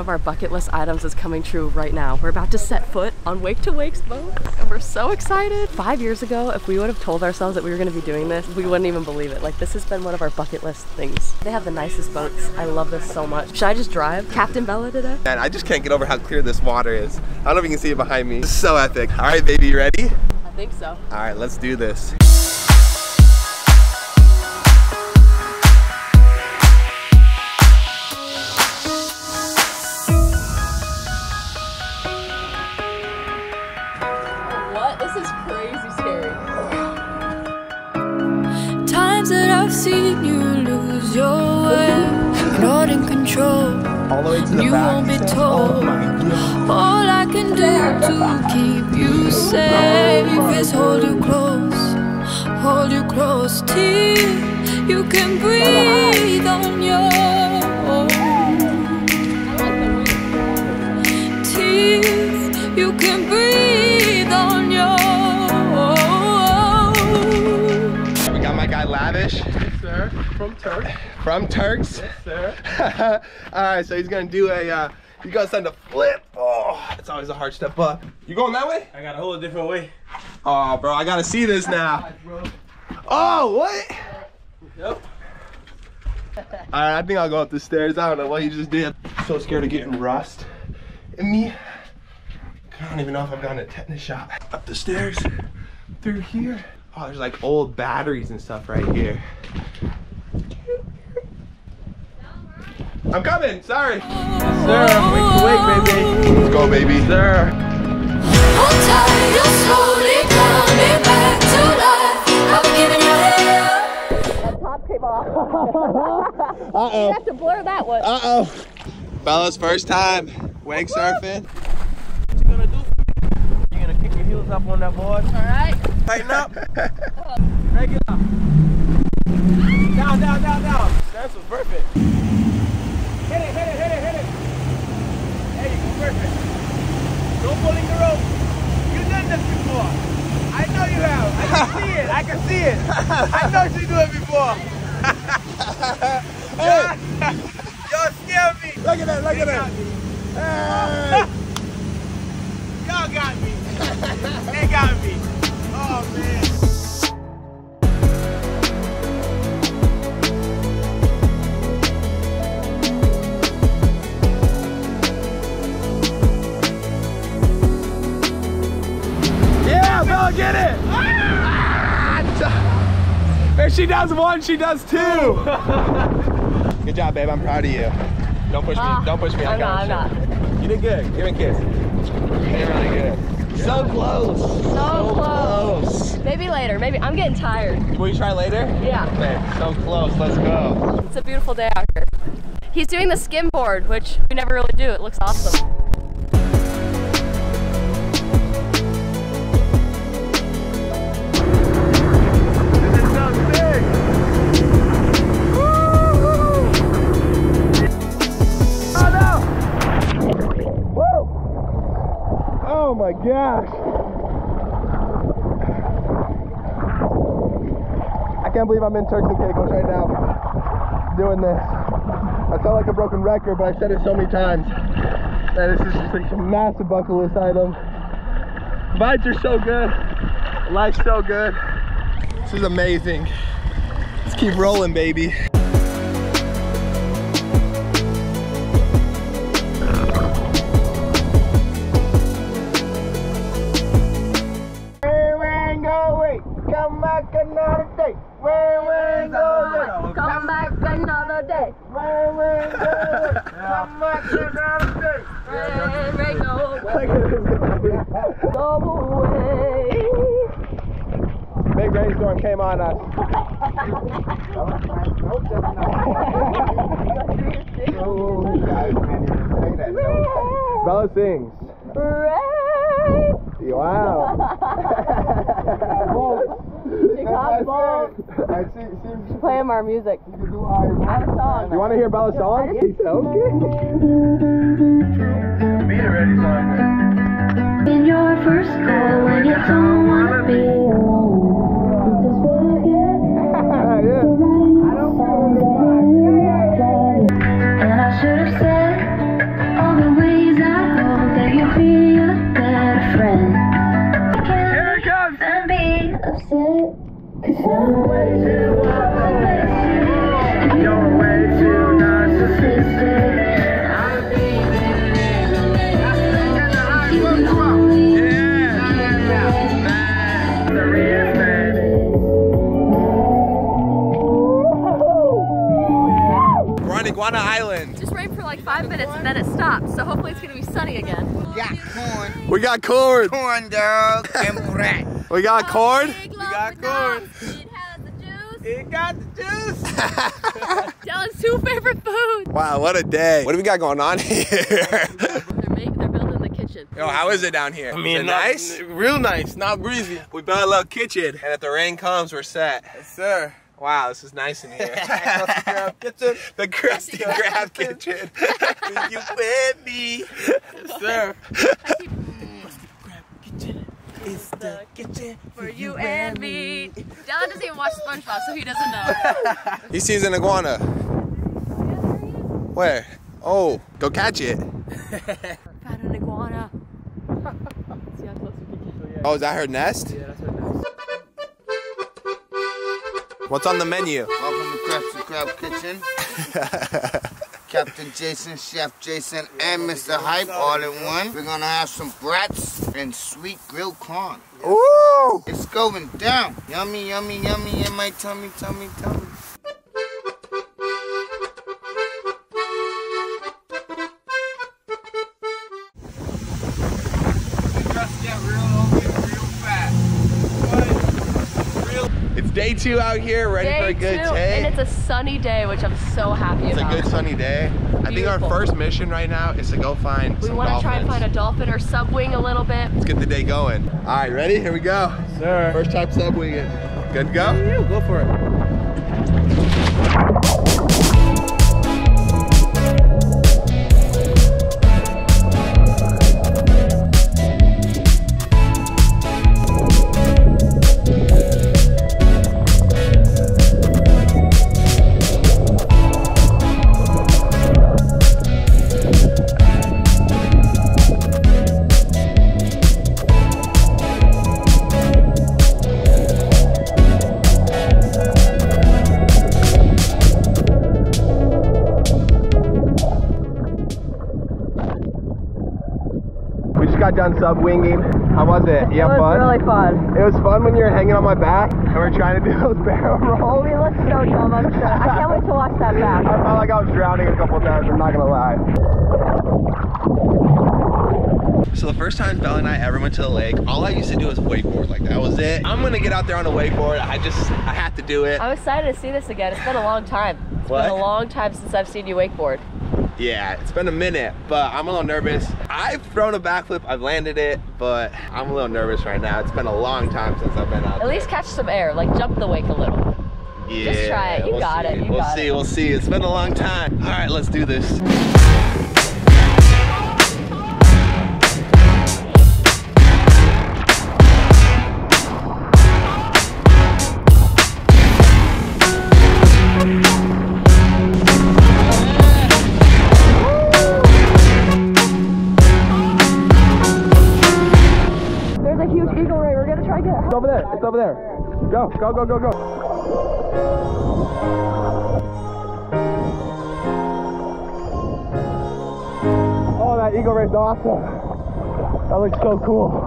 of our bucket list items is coming true right now. We're about to set foot on Wake to Wake's boat, and we're so excited. Five years ago, if we would have told ourselves that we were going to be doing this, we wouldn't even believe it. Like, this has been one of our bucket list things. They have the nicest boats. I love this so much. Should I just drive Captain Bella today? Man, I just can't get over how clear this water is. I don't know if you can see it behind me. It's so epic. All right, baby, you ready? I think so. All right, let's do this. Close till you can breathe on your own. Till you can breathe on your own. We got my guy Lavish Sir, from Turks. from Turks. Sir. All right, so he's gonna do a, uh, he's gonna send a flip. Oh, it's always a hard step up. You going that way? I got a whole different way. Oh, bro, I gotta see this now. Oh, what? Yep. All right, I think I'll go up the stairs. I don't know what you just did. So scared of getting rust in me. I don't even know if I've gotten a tetanus shot. Up the stairs, through here. Oh, there's like old batteries and stuff right here. I'm coming, sorry. Sir, I'm weak to wake, baby. Let's go, baby. Sir. That top came off. Uh-oh. You have to blur that one. Uh-oh. Bella's first time wake surfing. What you gonna do? You gonna kick your heels up on that board? All right. Tighten up. Regular. Down, down, down, down. That's was perfect. Hit it, hit it, hit it, hit it. There you go, perfect. No pulling the rope. You've done this before. I know you have. I can see it. I can see it. I know you do it before. Hey, Y'all scared me. look at that, look at that. Hey. Y'all got me. they got me. Oh man. Yeah, Bella, get it! Ah! If she does one, she does two. good job, babe. I'm proud of you. Don't push me. Ah, Don't push me. I I'm not, got I'm you. You did good. Give me a kiss. You did really good. So close. So close. Maybe later. Maybe I'm getting tired. Will you try later? Yeah. Okay, so close. Let's go. It's a beautiful day out here. He's doing the skimboard, which we never really do. It looks awesome. My gosh! I can't believe I'm in Turks and Caicos right now doing this. I felt like a broken record, but I said it so many times that this is just a massive bucket list item. Vibes are so good. Life's so good. This is amazing. Let's keep rolling, baby. Where we going? Come back another day. Where we going? Come back another day. Rain, go, Look go away. Big rainstorm came on us. Bella sings. Rain. Wow. You got balls. Play him our music. I have a song. You want to hear Bella's song? He's so good. Beat already, son. In your first call when you don't wanna be alone. Iguana Island. Just rained for like five minutes and then it stopped, so hopefully it's gonna be sunny again. We got corn. We got corn. Corn, girl, and bread. we got corn. Oh, we got corn. It has the juice. It got the juice. Dallin's two favorite foods. Wow, what a day. What do we got going on here? They're, make, they're building the kitchen. Yo, how is it down here? I mean, not- nice? Real nice, not breezy. We built a little kitchen, and if the rain comes, we're set. Yes, sir. Wow, this is nice in here. Kitchen. the Krusty Krab kitchen. you with me? Yes, sir. It's the kitchen For you and me. Dallin doesn't even watch SpongeBob, so he doesn't know. he sees an iguana. Where? Oh, go catch it. Found an iguana. See how close we can get. Oh, is that her nest? Yeah, that's what it is. What's on the menu? Welcome to Krabs Crab Kitchen. Captain Jason, Chef Jason, and Mr. Hype all in one. We're gonna have some brats and sweet grilled corn. Ooh! It's going down. Yummy, yummy, yummy in my tummy, tummy, tummy. Day two out here, ready for a good two, day. and it's a sunny day, which I'm so happy about. It's a good sunny day. I think our first mission right now is to go find we some want to dolphins. try and find a dolphin or subwing a little bit. Let's get the day going. All right, ready? Here we go. Sir. First time subwinging. Good to go? Yeah, go for it. Got done subwinging. How was it? You have fun? Really fun. It was fun when you were hanging on my back and we are trying to do those barrel rolls. Oh, we look so dumb, I'm sure. I can't wait to watch that back. I felt like I was drowning a couple times, I'm not gonna lie. So the first time Bella and I ever went to the lake, all I used to do was wakeboard, like that was it. I'm gonna get out there on a wakeboard, I just, I have to do it. I'm excited to see this again. It's been a long time. It's What? been a long time since I've seen you wakeboard. Yeah, it's been a minute, but I'm a little nervous. I've thrown a backflip, I've landed it, but I'm a little nervous right now. It's been a long time since I've been out At least catch some air, like jump the wake a little. Yeah, Just try it. You we'll got see. it. You we'll see. it. We'll see. It's been a long time. All right, let's do this. It's over there. It's over there. Go, go, go, go, go. Oh, that eagle ray's awesome. That looks so cool.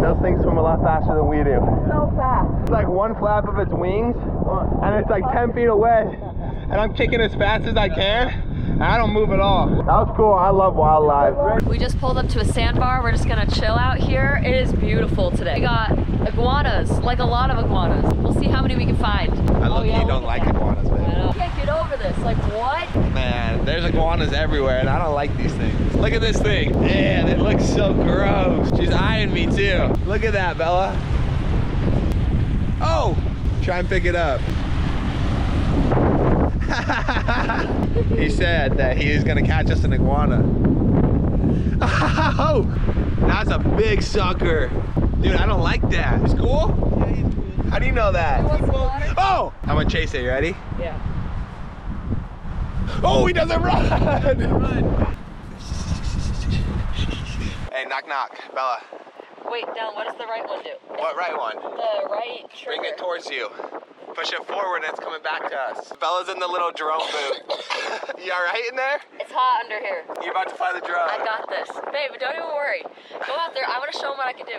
Those things swim a lot faster than we do. So fast. It's like one flap of its wings, and it's like 10 feet away. And I'm kicking as fast as I can, and I don't move at all. That was cool. I love wildlife. We just pulled up to a sandbar. We're just gonna chill out here. It is beautiful today. We got iguanas, like a lot of iguanas. We'll see how many we can find. I oh, low-key yeah, don't like that. iguanas, I man. I Can't get over this. Like what? Man, there's iguanas everywhere, and I don't like these things. Look at this thing. Man, it looks so gross. She's eyeing me too. Look at that, Bella. Oh, try and pick it up. he said that he is gonna catch us an iguana. Oh, that's a big sucker. Dude, I don't like that. It's cool? How do you know that? What's the water? Oh, I'm gonna chase it. You ready? Yeah. Oh, he doesn't run! Hey, knock knock, Bella. Wait, down. What does the right one do? What right one? The right trigger. Bring it towards you. Push it forward and it's coming back to us. Bella's in the little drone booth. you alright in there? It's hot under here. You're about to fly the drone. I got this. Babe, don't even worry. Go out there. I want to show him what I can do.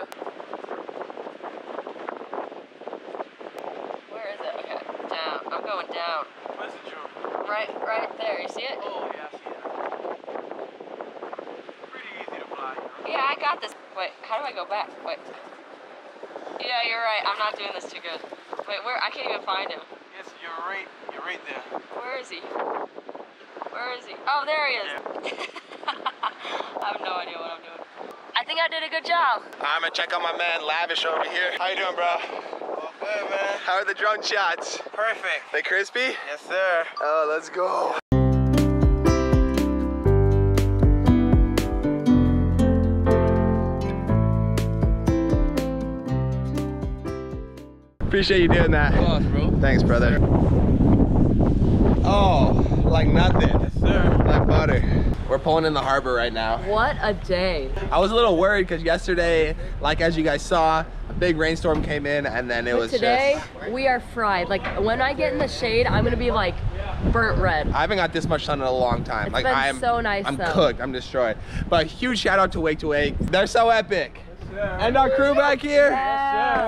Where is it? Okay. Down. I'm going down. Where's the drone? Right, right there. You see it? Oh, yeah, I see that. Pretty easy to fly. Yeah, I got this. Wait, how do I go back? Wait. Yeah, you're right. I'm not doing this too good. Wait, where? I can't even find him. Yes, you're right. You're right there. Where is he? Where is he? Oh, there he is. I have no idea what I'm doing. I think I did a good job. I'm gonna check out my man Lavish over here. How you doing, bro? Good, man. How are the drone shots? Perfect. They crispy? Yes, sir. Oh, let's go. Appreciate you doing that. Boss, bro. Thanks, brother. Oh, like nothing. Yes, sir. Like butter. We're pulling in the harbor right now. What a day. I was a little worried because yesterday, like as you guys saw, a big rainstorm came in and then it But was today, just. we are fried. Like, when I get in the shade, I'm gonna be like burnt red. I haven't got this much sun in a long time. It's like been I'm so nice, I'm though. cooked. I'm destroyed. But huge shout out to Wake to Wake. They're so epic. And our crew back here.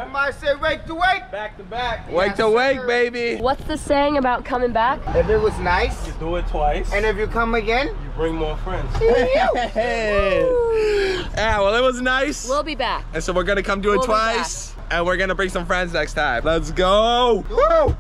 Somebody say wake to wake. Back to back. Wake Yes, to Wake, baby. What's the saying about coming back? If it was nice, You do it twice. and if you come again, you bring more friends. Hey. Yeah, well, it was nice. We'll be back. and so we're gonna come do it We'll twice. And we're gonna bring some friends next time. Let's go. woo!